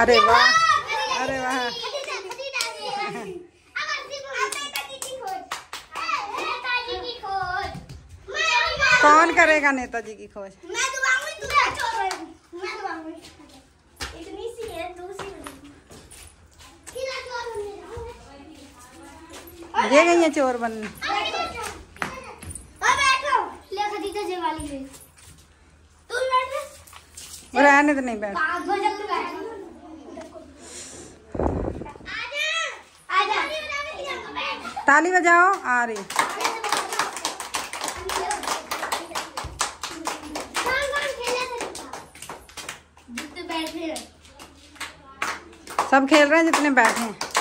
अरे वाह। अरे वाह। कौन करेगा नेताजी की खोज? मैं दुआऊँगी क्या चोर मैं दुआऊँगी इतनी सी सी किला चोर बनने ये गई है चोर बनने रहने तो नहीं बैठ। ताली बजाओ आ रही सब खेल रहे हैं जितने बैठे हैं।